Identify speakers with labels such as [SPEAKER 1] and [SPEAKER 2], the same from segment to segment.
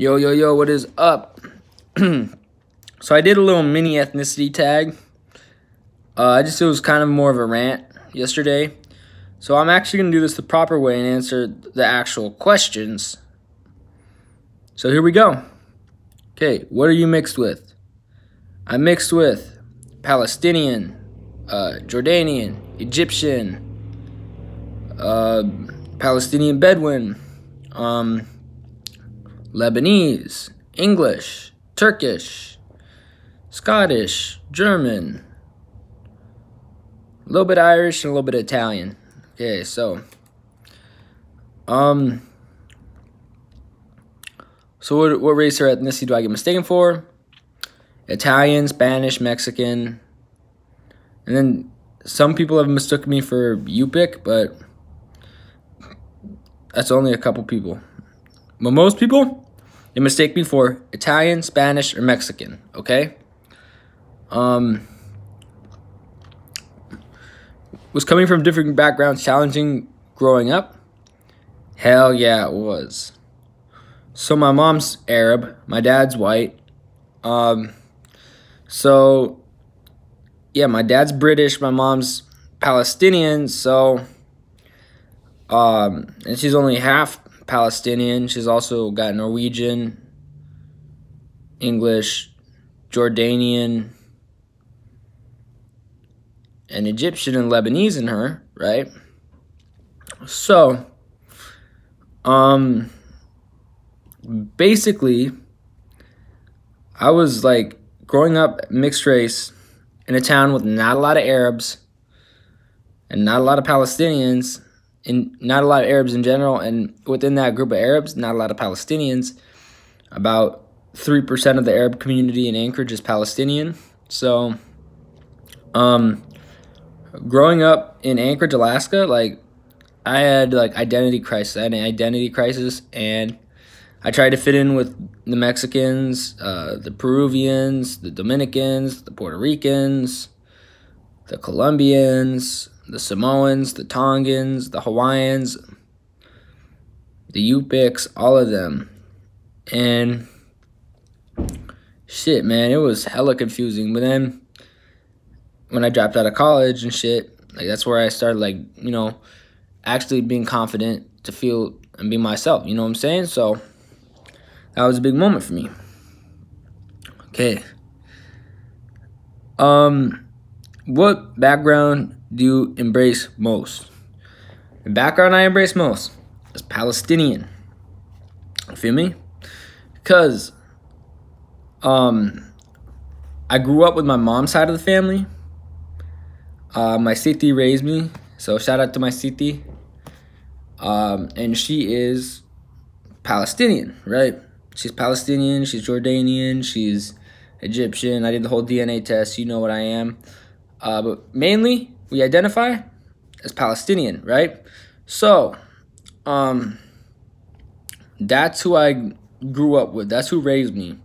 [SPEAKER 1] Yo, yo, yo, what is up? so I did a little mini ethnicity tag. Uh, I just, it was kind of more of a rant yesterday. So I'm actually going to do this the proper way and answer the actual questions. So here we go. Okay, what are you mixed with? I'm mixed with Palestinian, uh, Jordanian, Egyptian, uh, Palestinian Bedouin, um, Lebanese, English, Turkish, Scottish, German, a little bit Irish and a little bit Italian. Okay, so, um, so what, what race or ethnicity do I get mistaken for? Italian, Spanish, Mexican, and then some people have mistook me for Yupik, but that's only a couple people. But most people, they mistake me for Italian, Spanish, or Mexican, okay? Um, was coming from different backgrounds challenging growing up? Hell yeah, it was. So my mom's Arab, my dad's white. Um, so yeah, my dad's British, my mom's Palestinian, so um, and she's only half Palestinian. She's also got Norwegian, English, Jordanian, and Egyptian and Lebanese in her, right? So, um, basically, I was like growing up mixed race in a town with not a lot of Arabs and not a lot of Palestinians and not a lot of Arabs in general, and within that group of Arabs, not a lot of Palestinians. About 3% of the Arab community in Anchorage is Palestinian. So, um, growing up in Anchorage, Alaska, like, I had, like, identity crisis. I had an identity crisis, and I tried to fit in with the Mexicans, uh, the Peruvians, the Dominicans, the Puerto Ricans, the Colombians, the Samoans, the Tongans, the Hawaiians, the Yupiks, all of them. And shit, man, it was hella confusing. But then when I dropped out of college and shit, like that's where I started like, you know, actually being confident to feel and be myself, you know what I'm saying? So that was a big moment for me. Okay. Um what background do you embrace most? The background I embrace most is Palestinian. Feel me? Because um, I grew up with my mom's side of the family. Uh, my siti raised me, so shout out to my siti. Um, and she is Palestinian, right? She's Palestinian, she's Jordanian, she's Egyptian. I did the whole DNA test, you know what I am. Uh, but mainly, we identify as Palestinian, right? So, um, that's who I grew up with. That's who raised me.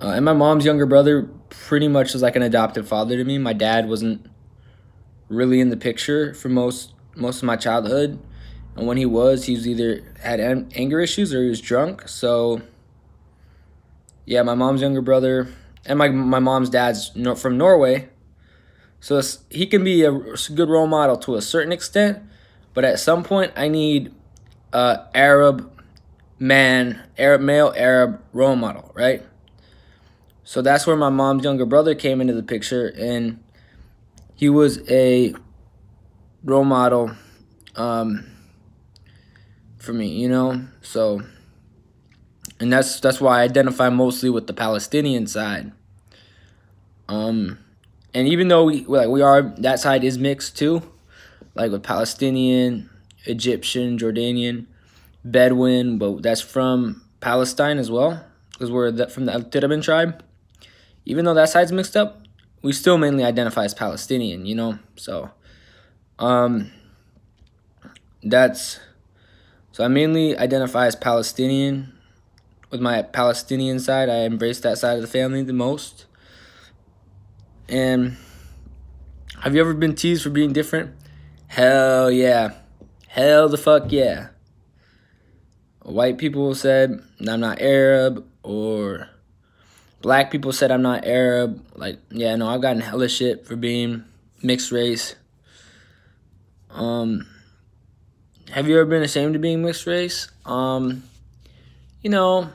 [SPEAKER 1] Uh, and my mom's younger brother pretty much was like an adopted father to me. My dad wasn't really in the picture for most most of my childhood. And when he was, he was either had anger issues or he was drunk. So, yeah, my mom's younger brother and my my mom's dad's from Norway. So he can be a good role model to a certain extent, but at some point I need a Arab man, Arab male Arab role model, right? So that's where my mom's younger brother came into the picture, and he was a role model um, for me, you know. So, and that's that's why I identify mostly with the Palestinian side. Um, and even though we like we are that side is mixed too, like with Palestinian, Egyptian, Jordanian, Bedouin, but that's from Palestine as well, because we're the, from the Al tribe. Even though that side's mixed up, we still mainly identify as Palestinian, you know. So, um, that's so I mainly identify as Palestinian. With my Palestinian side, I embrace that side of the family the most. And have you ever been teased for being different? Hell yeah. Hell the fuck yeah. white people said I'm not Arab, or black people said I'm not Arab. Like, yeah, no, I've gotten hella shit for being mixed race. Um, have you ever been ashamed of being mixed race? Um, you know,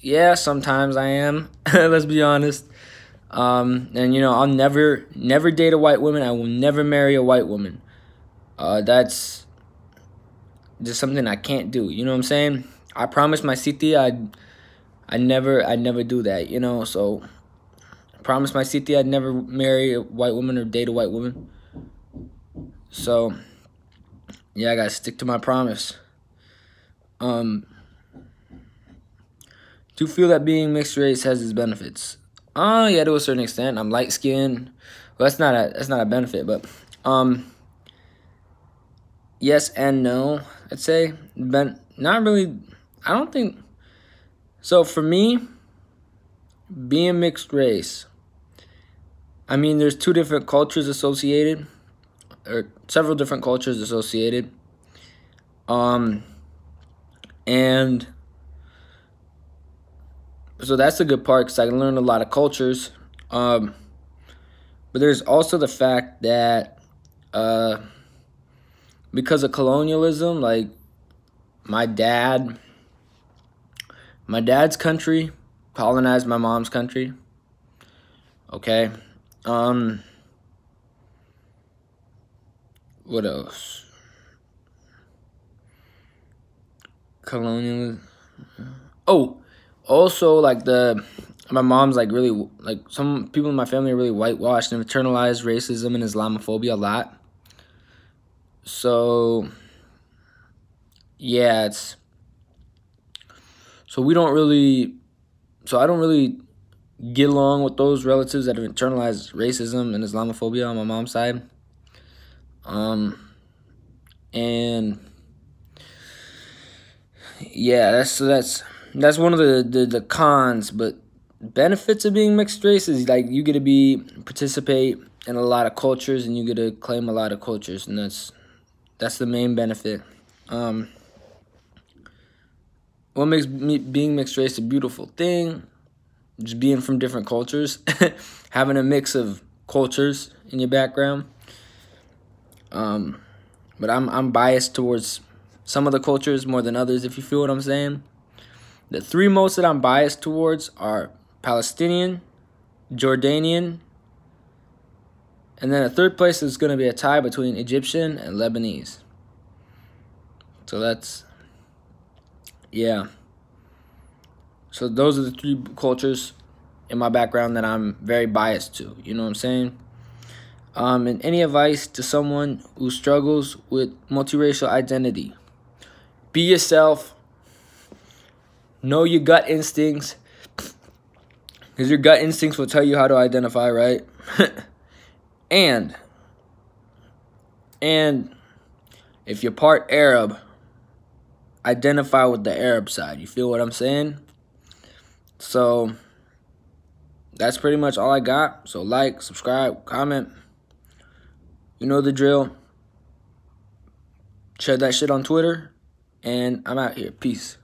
[SPEAKER 1] yeah, sometimes I am. Let's be honest. Um, and you know, I'll never, never date a white woman. I will never marry a white woman. Uh, that's just something I can't do. You know what I'm saying? I promised my siti I'd, I never, I'd never do that. You know, so I promised my siti I'd never marry a white woman or date a white woman. So, yeah, I gotta stick to my promise. Um, do feel that being mixed race has its benefits? Oh, uh, yeah, to a certain extent. I'm light skinned. Well, that's not a that's not a benefit, but um, yes and no. I'd say, but not really. I don't think. So for me, being mixed race. I mean, there's two different cultures associated, or several different cultures associated. Um, and so that's a good part because I can learn a lot of cultures. Um, but there's also the fact that uh, because of colonialism, like my dad, my dad's country colonized my mom's country. Okay. Um, what else? Colonialism. Oh, also like the my mom's like really like some people in my family are really whitewashed and internalized racism and Islamophobia a lot. So yeah, it's so we don't really so I don't really get along with those relatives that have internalized racism and Islamophobia on my mom's side. Um and yeah, that's so that's that's one of the, the, the cons, but benefits of being mixed race is like you get to be participate in a lot of cultures and you get to claim a lot of cultures and that's that's the main benefit. Um, what makes me, being mixed race a beautiful thing? Just being from different cultures, having a mix of cultures in your background. Um, but I'm I'm biased towards some of the cultures more than others. If you feel what I'm saying. The three most that I'm biased towards are Palestinian, Jordanian, and then a third place is going to be a tie between Egyptian and Lebanese. So that's, yeah. So those are the three cultures in my background that I'm very biased to. You know what I'm saying? Um, and any advice to someone who struggles with multiracial identity? Be yourself Know your gut instincts. Because your gut instincts will tell you how to identify, right? and, and if you're part Arab, identify with the Arab side. You feel what I'm saying? So, that's pretty much all I got. So, like, subscribe, comment. You know the drill. Share that shit on Twitter. And I'm out here. Peace.